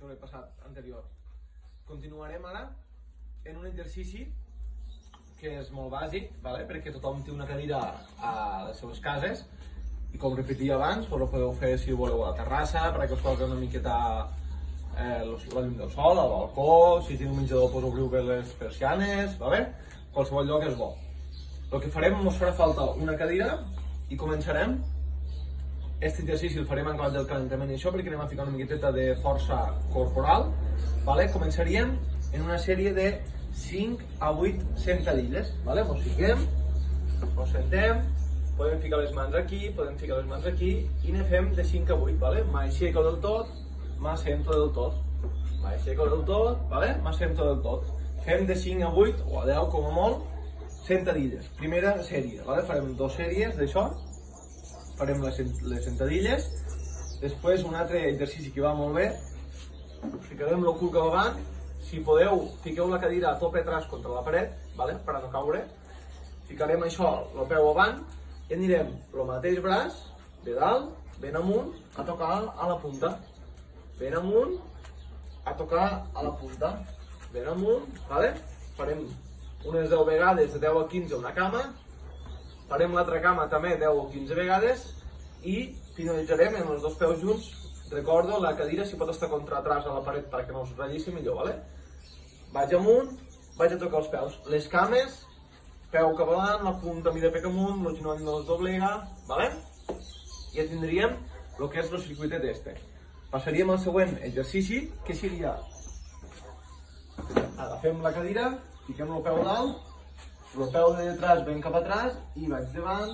que he passat anterior. Continuarem ara en un exercici que és molt bàsic, vale? perquè tothom té una cadira a les seves cases i com repetia abans, ho podeu fer si voleu a la terrassa, perquè us toca una miqueta eh, la llum del sol, al balcó, si teniu menjador pues, obriu bé les persianes, vale? qualsevol lloc és bo. El que farem, ens farà falta una cadira i començarem. Aquest exercici el farem en clau del calentament i això perquè anem a ficar una miqueta de força corporal. Vale? Començaríem en una sèrie de 5 a 8 sentadilles. Vale? Ens fiquem, ens sentem, podem ficar les mans aquí, podem ficar les mans aquí i ne fem de 5 a 8. Vale? M'aixeco del tot, m'assento del tot. M'aixeco del tot, vale? m'assento del tot. Fem de 5 a 8 o a 10 com a molt, sentadilles. Primera sèrie, vale? farem dues sèries d'això, farem les, les sentadilles, després un altre exercici que va molt bé, ficarem el cul cap avant, si podeu, fiqueu la cadira a tope atrás contra la paret, vale? per a no caure, ficarem això, el peu avant, i anirem el mateix braç, de dalt, ben amunt, a tocar a la punta, ben amunt, a tocar a la punta, ben amunt, vale? farem unes 10 vegades, de 10 a 15 una cama, farem l'altra cama també 10 o 15 vegades i finalitzarem amb els dos peus junts. Recordo, la cadira si pot estar contra atrás a la paret perquè no us rellissi millor, vale? Vaig amunt, vaig a tocar els peus. Les cames, peu cap avant, la punta mira pec amunt, el genoll no es doblega, vale? Ja tindríem el que és el circuitet este. Passaríem al següent exercici, que seria agafem la cadira, fiquem el peu dalt, el peu de detrás ben cap atrás i vaig davant,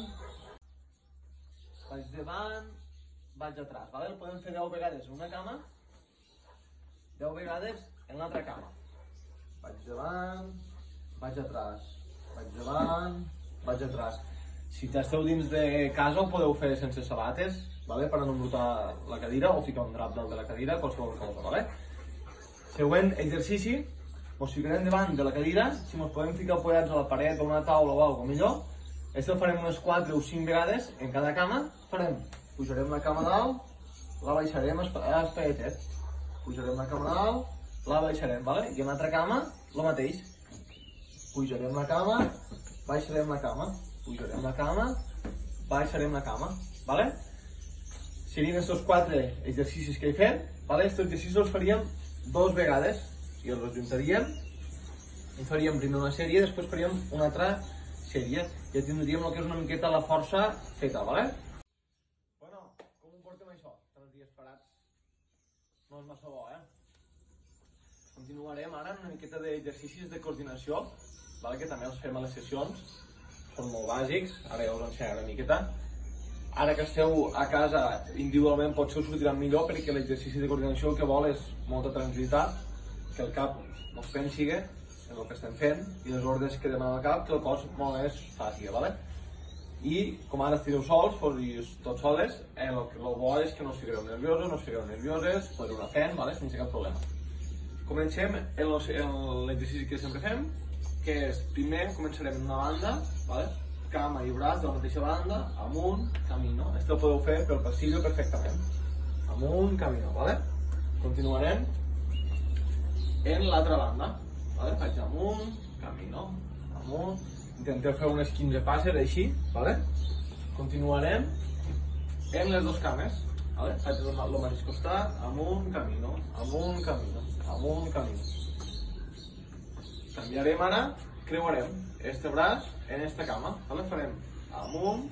vaig davant, vaig atrás, vale? El podem fer 10 vegades en una cama, 10 vegades en l'altra cama. Vaig davant, vaig atrás, vaig davant, vaig atrás. Si esteu dins de casa ho podeu fer sense sabates, vale? per no embrutar la cadira o ficar un drap dalt de la cadira, qualsevol cosa. Vale? Següent exercici, ens ficarem davant de la cadira, si ens podem ficar apoyats a la paret o una taula o alguna millor, això ho farem unes 4 o 5 vegades en cada cama, farem, pujarem la cama dalt, la baixarem espaietet, pujarem la cama dalt, la baixarem, vale? i en l'altra cama, el mateix, pujarem la cama, baixarem la cama, pujarem la cama, baixarem la cama, vale? Serien aquests quatre exercicis que he fet, vale? Aquests exercicis els faríem dos vegades, i els ajuntaríem i faríem primer una sèrie, després faríem una altra sèrie. Ja tindríem el que és una miqueta la força feta, vale? Bueno, com ho portem això? Tres dies parats. No és massa bo, eh? Continuarem ara amb una miqueta d'exercicis de coordinació, vale? que també els fem a les sessions. Són molt bàsics, ara ja us ensenyaré una miqueta. Ara que esteu a casa individualment potser us sortiran millor perquè l'exercici de coordinació el que vol és molta tranquil·litat, que el cap es pensi en el que estem fent i les ordres que demana el cap que el cos molt més fàcil, ¿vale? I com ara estigueu sols, doncs, i tots soles, eh, el, que el bo és que no us fiqueu nerviosos, no us fiqueu nervioses, podeu anar fent, ¿vale? sense cap problema. Comencem en l'exercici que sempre fem, que és, primer començarem en una banda, ¿vale? cama i braç de la mateixa banda, amunt, camino. Esto ho podeu fer pel passillo perfectament. Amunt, camino, ¿vale? Continuarem en l'altra banda. Vale? Faig amunt, camino, amunt. Intenteu fer unes 15 passes així, vale? Continuarem en les dues cames. Vale? Faig el, el mateix costat, amunt, camino, amunt, camino, amunt, camino. Canviarem ara, creuarem este braç en esta cama. Vale? Farem amunt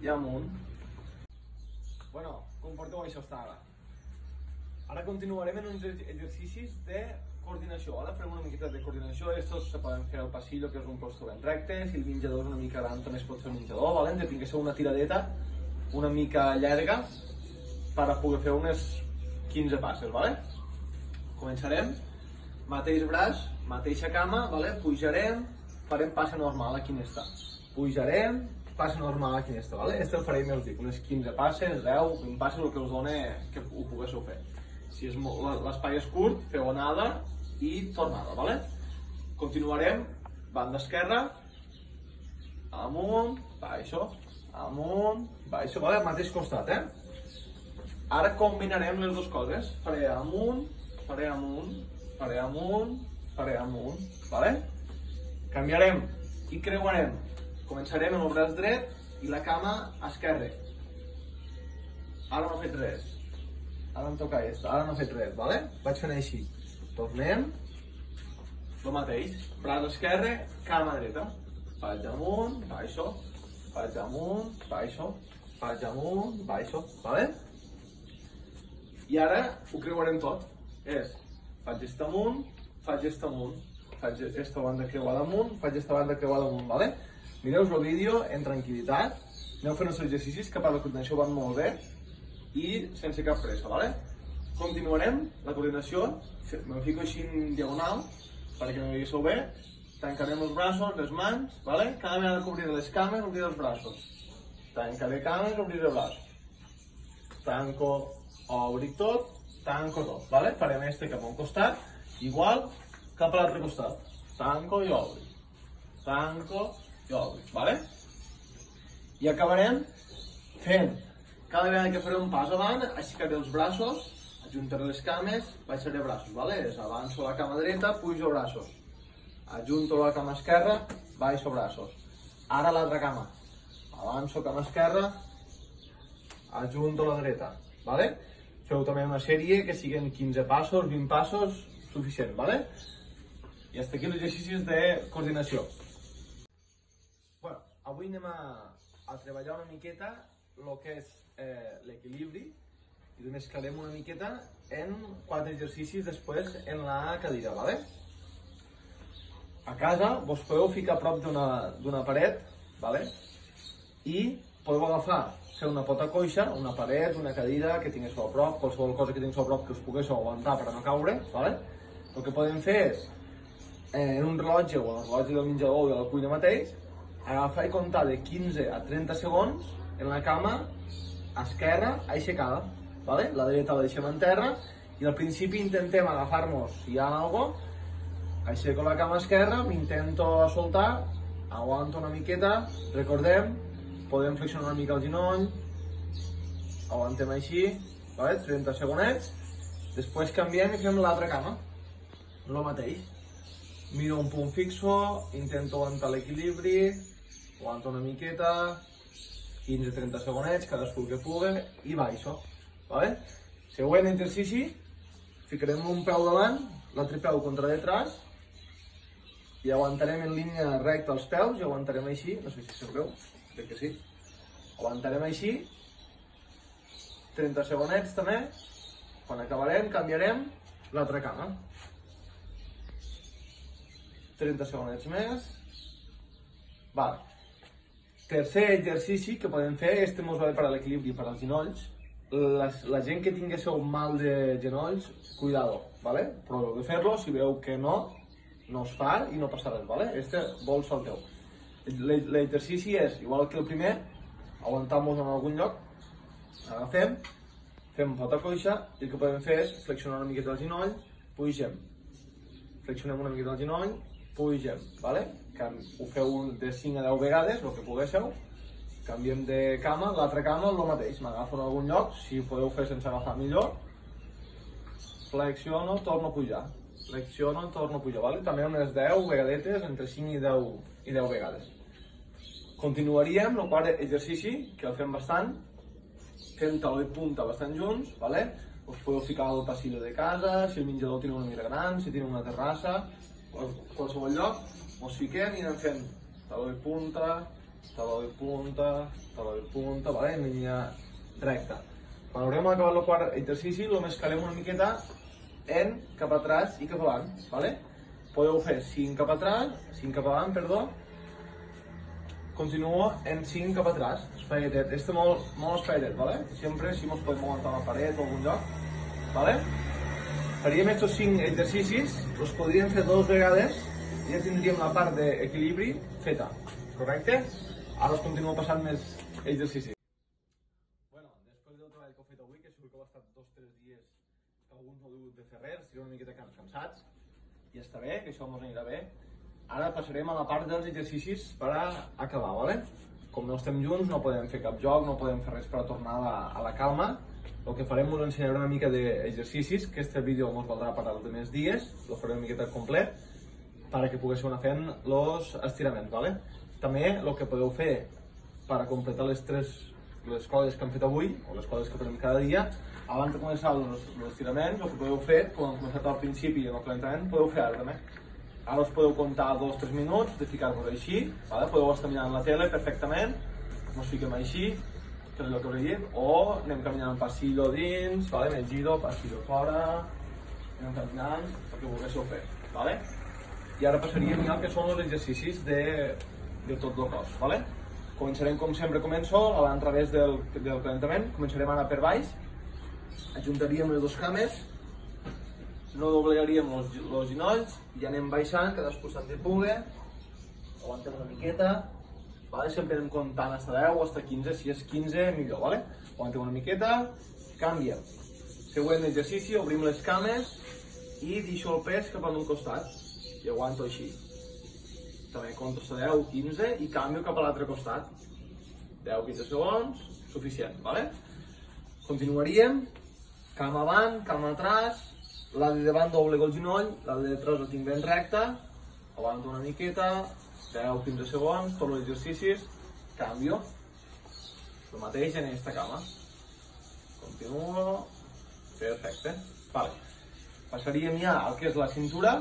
i amunt. Bueno, com porteu això està ara? Ara continuarem en uns exercicis de coordinació. Ara farem una miqueta de coordinació. Estos se poden fer al passillo, que és un posto ben recte. Si el menjador és una mica gran, també es pot fer el menjador. Vale? De tingués una tiradeta una mica llarga per a poder fer unes 15 passes. Vale? Començarem. Mateix braç, mateixa cama, vale? pujarem, farem passa normal aquí on està. Pujarem, passa normal aquí on està, vale? Este el farem, ja us dic, unes 15 passes, 10, 20 passes, el que us dona que ho poguéssiu fer. Si l'espai és curt, feu anada i tornada, vale? Continuarem, banda esquerra, amunt, baixo, amunt, baixo, vale? Al mateix costat, eh? Ara combinarem les dues coses. Faré amunt, faré amunt, faré amunt, faré amunt, vale? Canviarem i creuarem. Començarem amb el braç dret i la cama esquerra. Ara no he fet res. Ara em toca esto. Ara no he fet res, vale? Vaig fent així. Tornem. El mateix. Braç esquerre, cama dreta. Faig amunt, baixo. Faig amunt, baixo. Faig amunt, baixo. Vale? I ara ho creuarem tot. És, faig est amunt, faig est amunt, faig esta banda creuada amunt, faig esta banda creuada amunt, vale? Mireu el vídeo en tranquil·litat, aneu fent els exercicis que per la coordinació van molt bé i sense cap pressa, vale? Continuarem la coordinació, me fico així en diagonal perquè me veiéssiu bé, tancarem els braços, les mans, vale? Cada vegada que obriré les cames, obriré els braços. Tancaré cames, obriré els braços. Tanco, obric tot, tanco tot, vale? Farem este cap a un costat, igual cap a l'altre costat. Tanco i obri. Tanco i obri, vale? I acabarem fent cada vegada que faré un pas avant, aixecaré els braços, ajuntaré les cames, baixaré braços, vale? Avanço la cama dreta, pujo braços. Ajunto la cama esquerra, baixo braços. Ara l'altra cama. Avanço cama esquerra, ajunto la dreta, vale? Feu també una sèrie que siguin 15 passos, 20 passos, suficient, vale? I hasta aquí els exercicis de coordinació. Bueno, avui anem a, a treballar una miqueta el que és eh, l'equilibri i ho mesclarem una miqueta en quatre exercicis després en la cadira, ¿vale? A casa vos podeu ficar a prop d'una paret, ¿vale? I podeu agafar, fer una pota coixa, una paret, una cadira que tingueu a prop, qualsevol cosa que tingueu a prop que us poguéssiu aguantar per a no caure, ¿vale? El que podem fer és, eh, en un rellotge o en el rellotge del menjador o de la cuina mateix, agafar i comptar de 15 a 30 segons en la cama esquerra aixecada, ¿vale? la dreta la deixem en terra i al principi intentem agafar-nos si hi ha algo, aixeco la cama esquerra, m'intento soltar, aguanto una miqueta, recordem, podem flexionar una mica el ginoll, aguantem així, ¿vale? 30 segonets, després canviem i fem l'altra cama, el mateix. Miro un punt fixo, intento aguantar l'equilibri, aguanto una miqueta, 15-30 segonets, cadascú que pugui, i baixo. Vale? Següent exercici, ficarem un peu davant, l'altre peu contra detrás, i aguantarem en línia recta els peus, i aguantarem així, no sé si se veu, crec que sí. Aguantarem així, 30 segonets també, quan acabarem canviarem l'altra cama. 30 segonets més. Vale. Tercer exercici que podem fer, este mos va per a l'equilibri per als genolls. La, la gent que tinguéssiu mal de genolls, cuidado, ¿vale? Proveu de fer-lo, si veu que no, no es fa i no passa res, ¿vale? Este vol el teu. L'exercici és, igual que el primer, aguantam-nos en algun lloc, agafem, fem pota coixa i el que podem fer és flexionar una miqueta el genoll, pugem, flexionem una miqueta el genoll, pugem, ¿vale? ho feu de 5 a 10 vegades, el que poguéssiu, canviem de cama, l'altra cama el mateix, m'agafo en algun lloc, si podeu fer sense agafar millor, flexiono, torno a pujar, flexiono, torno a pujar, vale? també amb les 10 vegadetes, entre 5 i 10, i 10 vegades. Continuaríem el quart exercici, que el fem bastant, fem taló i punta bastant junts, vale? us podeu ficar al passillo de casa, si el menjador té una mira gran, si té una terrassa, qualsevol lloc, mos fiquem i anem fent taló i punta, taló i punta, taló i punta, vale? en línia recta. Quan haurem acabat el quart exercici, el mesclarem una miqueta en cap atrás i cap avant, ¿vale? Podeu fer 5 cap atrás, 5 cap avant, perdó, continuo en 5 cap atrás, espaietet, este molt, molt espaietet, ¿vale? Siempre si mos podem aguantar la paret o algun lloc, ¿vale? Faríem estos 5 exercicis, els podríem fer dos vegades ja tindríem la part d'equilibri feta, correcte? Ara us continuo passant més exercicis. Bueno, després del treball que heu fet avui, que segur que heu estat dos o tres dies que alguns heu dut de fer res, estigueu una miqueta cansats, i està bé, que això ens anirà bé. Ara passarem a la part dels exercicis per a acabar, ¿vale? Com no estem junts, no podem fer cap joc, no podem fer res per a tornar a la, a la calma, el que farem us ensenyaré una mica d'exercicis, que este vídeo ens valdrà per als més dies, el faré una miqueta complet, perquè poguéssiu anar fent els estiraments, ¿vale? També el que podeu fer per completar les tres les coses que hem fet avui, o les coses que farem cada dia, abans de començar estiraments, el que podeu fer, com hem començat al principi en el calentament, podeu fer ara també. Ara us podeu comptar dos o tres minuts de ficar-vos així, ¿vale? podeu estar mirant la tele perfectament, ens fiquem així, que és el que us he dit, o anem caminant passillo dins, ¿vale? me giro, passillo fora, anem caminant, el que volguéssiu fer. ¿vale? I ara passaríem ja al que són els exercicis de, de tot el cos. ¿vale? Començarem com sempre començo, a l'entrevés del, del calentament, començarem ara per baix, ajuntaríem les dues cames, no doblegaríem els, els ginolls i anem baixant, cadascú centrifuga, aguantem una miqueta, vale? sempre anem comptant fins 10 o fins 15, si és 15 millor, vale? aguantem una miqueta, canviem. Següent exercici, obrim les cames i deixo el pes cap a un costat i aguanto així. També compto fins 10, 15 i canvio cap a l'altre costat. 10-15 segons, suficient, vale? Continuaríem, cama avant, cama atrás, la de davant doblego el ginoll, la de detrás la tinc ben recta, aguanto una miqueta, 10-15 segons, tots els exercicis, canvio, el mateix en aquesta cama. Continuo, perfecte. Vale. Passaríem ja al que és la cintura,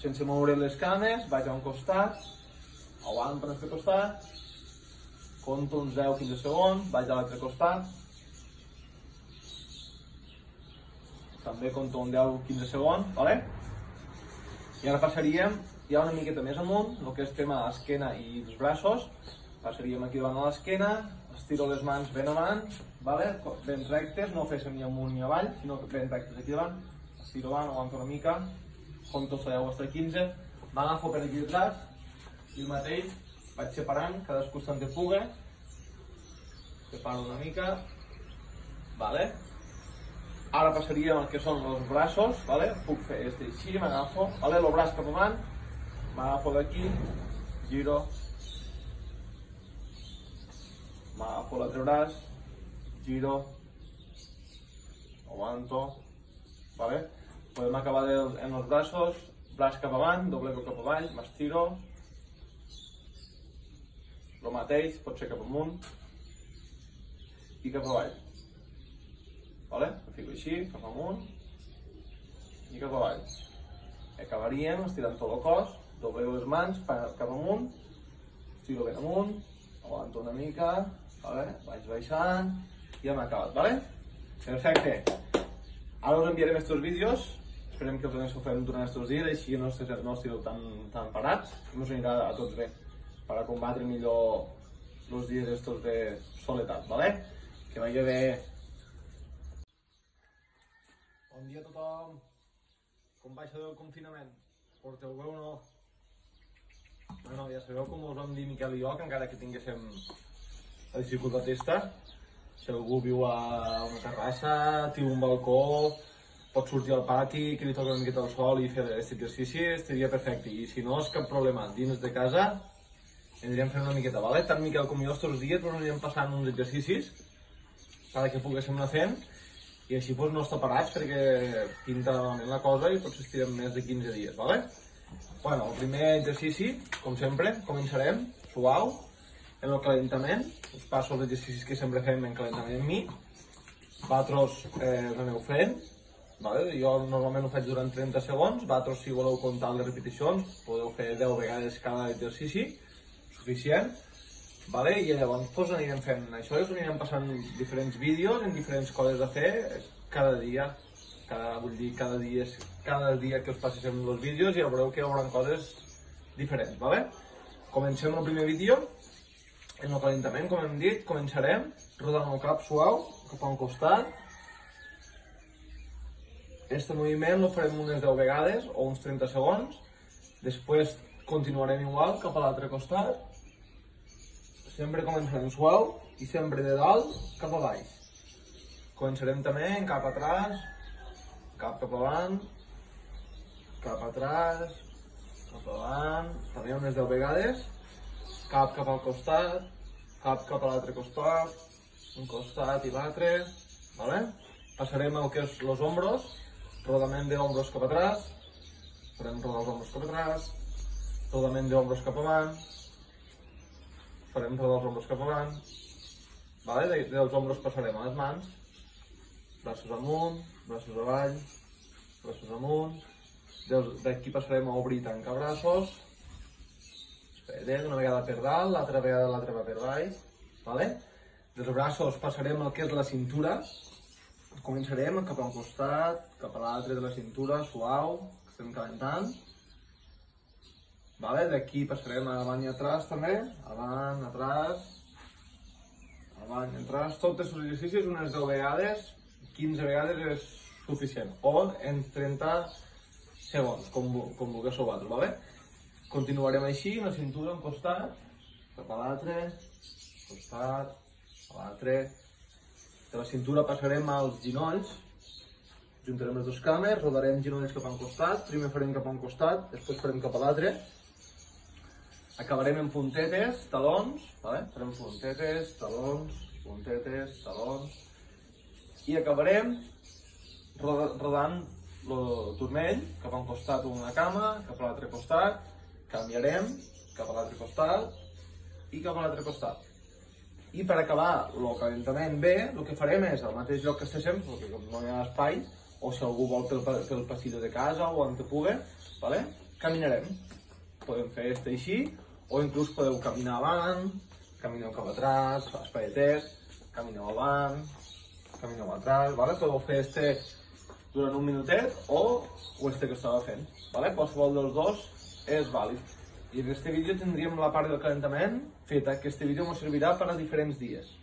sense moure les cames, vaig a un costat, aguanto per aquest costat, conto uns 10-15 segons, vaig a l'altre costat, també conto un 10-15 segons, ¿vale? I ara passaríem ja una miqueta més amunt, el que és tema esquena i els braços, passaríem aquí davant de l'esquena, estiro les mans ben avant, ¿vale? ben rectes, no féssim ni amunt ni avall, sinó ben rectes aquí davant, estiro avant, aguanto una mica, compto hasta 10 hasta 15, m'agafo per aquí detrás, i el mateix, vaig separant, cadascú centrifuga, separo una mica, vale? Ara passaríem al que són els braços, ¿vale? puc fer este així, m'agafo, ¿vale? el braç cap avant, m'agafo d'aquí, giro, m'agafo l'altre braç, giro, aguanto, ¿vale? podem acabar del, en els braços, braç cap avant, doblego cap avall, m'estiro, el mateix, pot ser cap amunt i cap avall. Vale? Ho fico així, cap amunt i cap avall. Acabaríem estirant tot el cos, doblego les mans cap amunt, estiro ben amunt, aguanto una mica, vale? vaig baixant i ja hem acabat, vale? Perfecte. Ara us enviarem aquests vídeos, esperem que els ho fem durant aquests dies, així no, no estigueu tan, tan parats, i us anirà a tots bé, per a combatre millor els dies estos de soledat, vale? Que vagi bé. Bon dia a tothom. Com baixa del confinament? Porteu bé o no? Bueno, ja sabeu com us vam dir Miquel i jo, que encara que tinguéssim la dificultat esta, si algú viu a una terrassa, té un balcó, pot sortir al pati, que li toca una miqueta el sol i fer aquest exercici, estaria perfecte. I si no, és cap problema. Dins de casa anirem fent una miqueta, vale? Tant Miquel com jo estos dies doncs, anirem passant uns exercicis perquè poguéssim anar fent i així doncs, no estar parats perquè pinta malament la cosa i potser estirem més de 15 dies, vale? Bueno, el primer exercici, com sempre, començarem suau, en el calentament, us passo els exercicis que sempre fem en calentament amb mi, vosaltres eh, aneu fent, vale? jo normalment ho faig durant 30 segons, vosaltres si voleu comptar les repeticions podeu fer 10 vegades cada exercici, suficient, Vale? I llavors pues, anirem fent això i us anirem passant diferents vídeos en diferents coses a fer cada dia. Cada, vull dir, cada dia, cada dia que us passem els vídeos ja veureu que hi haurà coses diferents. Vale? Comencem el primer vídeo. En el calentament, com hem dit, començarem rodant el cap suau cap a un costat. Este moviment el farem unes 10 vegades o uns 30 segons. Després continuarem igual cap a l'altre costat Sempre començarem suau i sempre de dalt cap a baix. Començarem també en cap atrás, cap cap avant, cap atrás, cap avant, també unes 10 vegades, cap cap al costat, cap cap a l'altre costat, un costat i l'altre, ¿vale? Passarem al que és los hombros, rodament de cap atrás, farem rodar els hombros cap atrás, rodament de cap avant, farem rodar els hombros cap avant, vale? de, dels hombros passarem a les mans, braços amunt, braços avall, braços amunt, d'aquí passarem a obrir i tancar braços, una vegada per dalt, l'altra vegada l'altra va per baix, vale? Dels braços passarem al que és la cintura, començarem cap a un costat, cap a l'altre de la cintura, suau, estem calentant, vale? D'aquí passarem avant i atrás també, avant, atrás, avant i atrás, tots els exercicis unes 10 vegades, 15 vegades és suficient, o en 30 segons, com, com vulgueu vosaltres, vale? Continuarem així, una cintura, un costat, cap a l'altre, costat, a l'altre. De la cintura passarem als ginolls, juntarem les dues cames, rodarem ginolls cap a un costat, primer farem cap a un costat, després farem cap a l'altre. Acabarem en puntetes, talons, vale? farem puntetes, talons, puntetes, talons, i acabarem rodant el turmell cap a un costat una cama, cap a l'altre costat, canviarem cap a l'altre costat i cap a l'altre costat. I per acabar el calentament bé, el que farem és al mateix lloc que estiguem, perquè com no hi ha espai, o si algú vol pel, pel passillo de casa o on te pugui, vale? caminarem. Podem fer este així, o inclús podeu caminar avant, camineu cap atrás, espaietet, camineu avant, camineu atrás, vale? podeu fer este durant un minutet o, este que estava fent. Vale? Qualsevol dels dos és vàlid. I en este vídeo tindríem la part del calentament feta, que este vídeo ens servirà per a diferents dies.